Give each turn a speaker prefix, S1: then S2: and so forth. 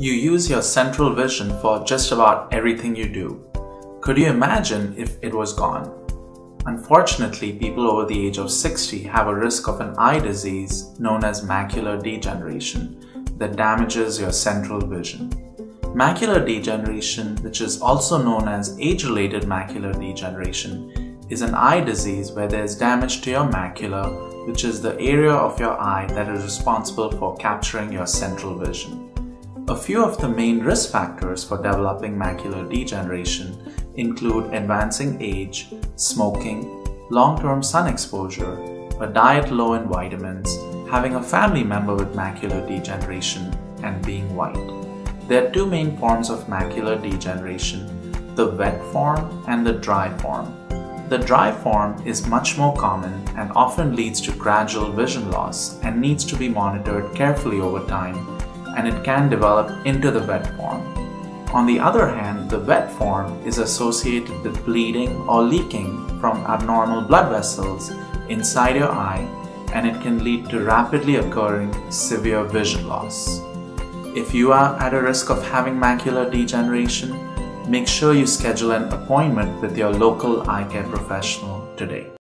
S1: You use your central vision for just about everything you do. Could you imagine if it was gone? Unfortunately, people over the age of 60 have a risk of an eye disease known as macular degeneration that damages your central vision. Macular degeneration, which is also known as age related macular degeneration, is an eye disease where there is damage to your macula, which is the area of your eye that is responsible for capturing your central vision. A few of the main risk factors for developing macular degeneration include advancing age, smoking, long-term sun exposure, a diet low in vitamins, having a family member with macular degeneration, and being white. There are two main forms of macular degeneration, the wet form and the dry form. The dry form is much more common and often leads to gradual vision loss and needs to be monitored carefully over time and it can develop into the wet form. On the other hand, the wet form is associated with bleeding or leaking from abnormal blood vessels inside your eye and it can lead to rapidly occurring severe vision loss. If you are at a risk of having macular degeneration, make sure you schedule an appointment with your local eye care professional today.